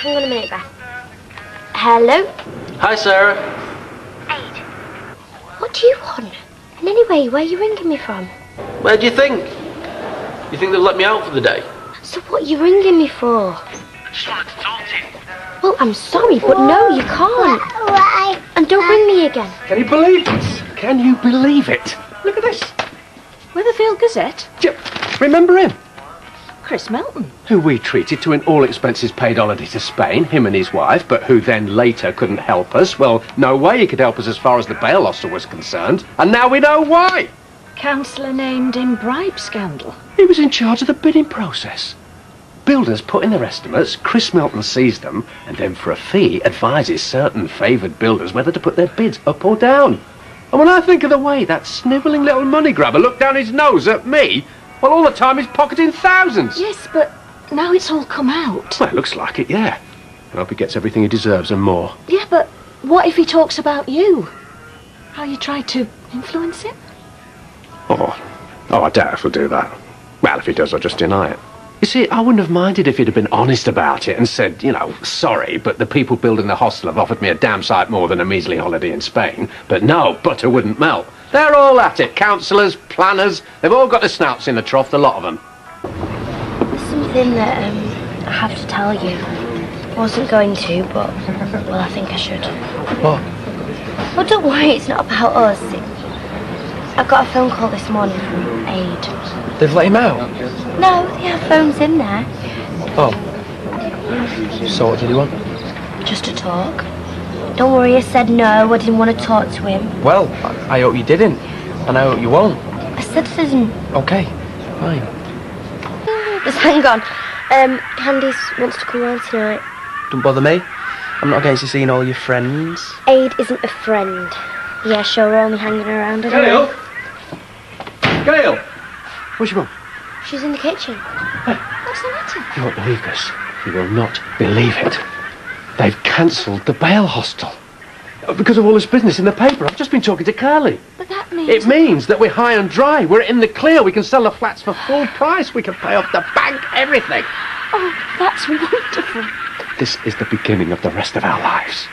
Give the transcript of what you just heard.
hang on a minute, Beth. Hello? Hi, Sarah. What do you want? And anyway, where are you ringing me from? Where do you think? You think they'll let me out for the day? So what are you ringing me for? I just wanted to talk to you. Well, I'm sorry, but no, you can't. Why? And don't ring me again. Can you believe this? Can you believe it? Look at this. Weatherfield Gazette? Do you remember him? Chris Melton. Who we treated to an all expenses paid holiday to Spain, him and his wife, but who then later couldn't help us. Well, no way he could help us as far as the bail hostel was concerned. And now we know why. Councillor named in bribe scandal. He was in charge of the bidding process. Builders put in their estimates, Chris Melton sees them, and then for a fee advises certain favoured builders whether to put their bids up or down. And when I think of the way that snivelling little money grabber looked down his nose at me, well, all the time he's pocketing thousands. Yes, but now it's all come out. Well, it looks like it, yeah. I hope he gets everything he deserves and more. Yeah, but what if he talks about you? How you tried to influence him? Oh, oh, I doubt if he'll do that. Well, if he does, I'll just deny it. You see, I wouldn't have minded if he'd have been honest about it and said, you know, sorry, but the people building the hostel have offered me a damn sight more than a measly holiday in Spain. But no, butter wouldn't melt. They're all at it. Councillors, planners, they've all got their snouts in the trough, the lot of them. There's something that um, I have to tell you. I wasn't going to, but, well, I think I should. What? Well, don't worry, it's not about us. I got a phone call this morning from Ade. They've let him out? No, they have phones in there. Oh. So what did he want? Just to talk. Don't worry, I said no, I didn't want to talk to him. Well, I I hope you didn't. And I hope you won't. I said I didn't. Okay, fine. Just hang on. Um, Candice wants to come round tonight. Don't bother me. I'm not against you seeing all your friends. Ade isn't a friend. Yeah, sure, we're only hanging around. I don't know. Gail! Where's your mum? She's in the kitchen. What's the matter? You won't believe this. You will not believe it. They've cancelled the bail hostel. Uh, Because of all this business in the paper. I've just been talking to Curly. But that means... It means that we're high and dry. We're in the clear. We can sell the flats for full price. We can pay off the bank, everything. Oh, that's wonderful. This is the beginning of the rest of our lives.